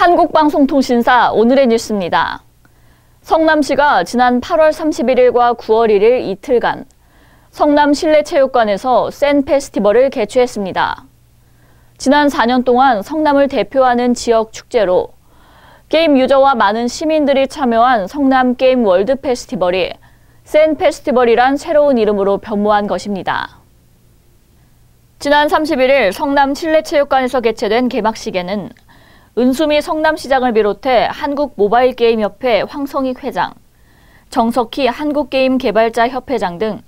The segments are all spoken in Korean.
한국방송통신사 오늘의 뉴스입니다. 성남시가 지난 8월 31일과 9월 1일 이틀간 성남 실내체육관에서 SeN 페스티벌을 개최했습니다. 지난 4년 동안 성남을 대표하는 지역 축제로 게임 유저와 많은 시민들이 참여한 성남 게임 월드 페스티벌이 SeN 페스티벌이란 새로운 이름으로 변모한 것입니다. 지난 31일 성남 실내체육관에서 개최된 개막식에는 은수미 성남시장을 비롯해 한국모바일게임협회 황성익 회장, 정석희 한국게임개발자협회장 등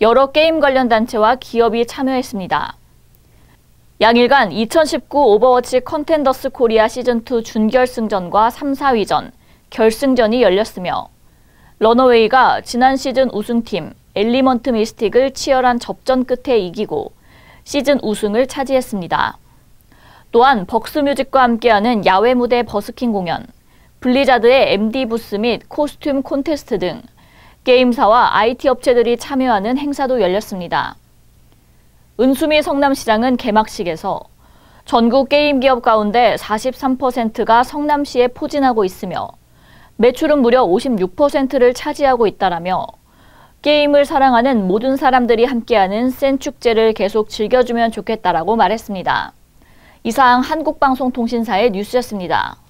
여러 게임 관련 단체와 기업이 참여했습니다. 양일간 2019 오버워치 컨텐더스 코리아 시즌2 준결승전과 3, 4위전, 결승전이 열렸으며 러너웨이가 지난 시즌 우승팀 엘리먼트 미스틱을 치열한 접전 끝에 이기고 시즌 우승을 차지했습니다. 또한 벅스뮤직과 함께하는 야외 무대 버스킹 공연, 블리자드의 MD 부스 및 코스튬 콘테스트 등 게임사와 IT 업체들이 참여하는 행사도 열렸습니다. 은수미 성남시장은 개막식에서 전국 게임 기업 가운데 43%가 성남시에 포진하고 있으며 매출은 무려 56%를 차지하고 있다라며 게임을 사랑하는 모든 사람들이 함께하는 센 축제를 계속 즐겨주면 좋겠다라고 말했습니다. 이상 한국방송통신사의 뉴스였습니다.